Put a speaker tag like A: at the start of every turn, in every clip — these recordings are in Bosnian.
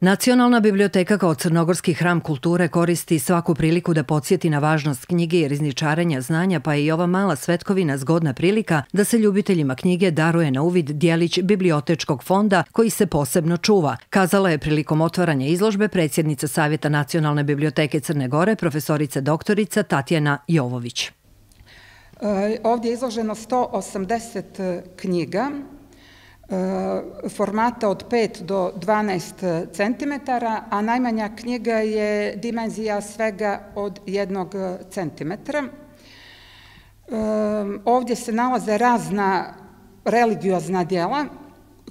A: Nacionalna biblioteka kao crnogorski hram kulture koristi svaku priliku da podsjeti na važnost knjige i rizničarenja znanja, pa je i ova mala svetkovina zgodna prilika da se ljubiteljima knjige daruje na uvid dijelić bibliotečkog fonda koji se posebno čuva, kazala je prilikom otvaranja izložbe predsjednica Savjeta Nacionalne biblioteke Crne Gore, profesorica doktorica Tatjana Jovović.
B: E, ovdje je izloženo 180 e, knjiga E, formata od 5 do 12 cm, a najmanja knjiga je dimenzija svega od 1 cm. E, ovdje se nalaze razna religiozna dijela,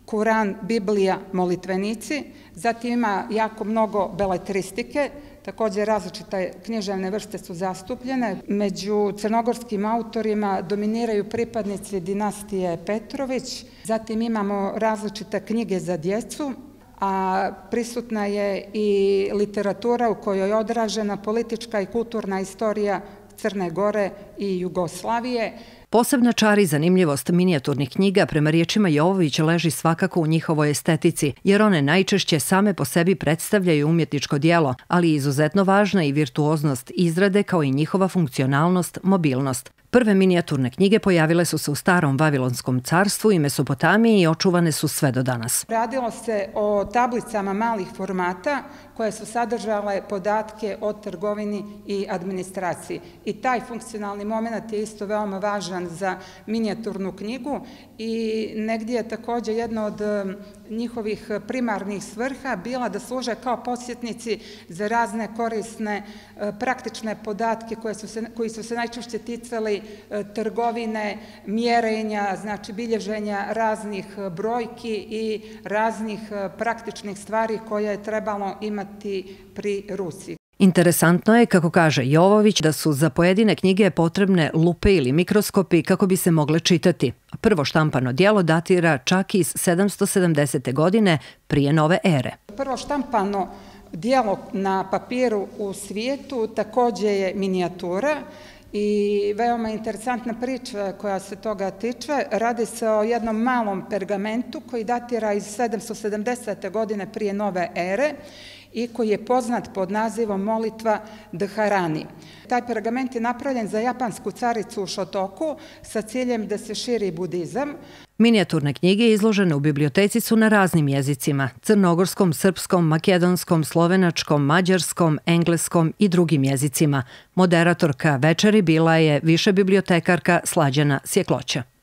B: Kuran, Biblija, molitvenici, zatim ima jako mnogo beletristike, Također različite književne vrste su zastupljene. Među crnogorskim autorima dominiraju pripadnici dinastije Petrović. Zatim imamo različite knjige za djecu, a prisutna je i literatura u kojoj je odražena politička i kulturna istorija Crne Gore i Jugoslavije.
A: Posebna čar i zanimljivost minijaturnih knjiga prema riječima Jovović leži svakako u njihovoj estetici, jer one najčešće same po sebi predstavljaju umjetničko dijelo, ali izuzetno važna i virtuoznost izrade kao i njihova funkcionalnost, mobilnost. Prve minijaturne knjige pojavile su se u starom Vavilonskom carstvu i Mesopotamiji i očuvane su sve do danas.
B: Radilo se o tablicama malih formata koje su sadržale podatke o trgovini i administraciji. I taj funkcionalni moment je isto veoma važan za minijaturnu knjigu i negdje je također jedna od um, njihovih primarnih svrha bila da služe kao posjetnici za razne korisne uh, praktične podatke koje su se, koji su se najčešće ticali uh, trgovine, mjerenja, znači bilježenja raznih uh, brojki i raznih praktičnih stvari koje je trebalo imati pri Rusiji.
A: Interesantno je, kako kaže Jovović, da su za pojedine knjige potrebne lupe ili mikroskopi kako bi se mogle čitati. Prvo štampano dijelo datira čak iz 770. godine prije nove ere.
B: Prvo štampano dijelo na papiru u svijetu također je minijatura i veoma interesantna priča koja se toga tiče. Radi se o jednom malom pergamentu koji datira iz 770. godine prije nove ere i koji je poznat pod nazivom molitva Dharani. Taj pergament je napravljen za japansku caricu u Šotoku sa ciljem da se širi budizam.
A: Minijaturne knjige izložene u biblioteci su na raznim jezicima, crnogorskom, srpskom, makedonskom, slovenačkom, mađarskom, engleskom i drugim jezicima. Moderatorka večeri bila je više bibliotekarka Slađana Sjekloća.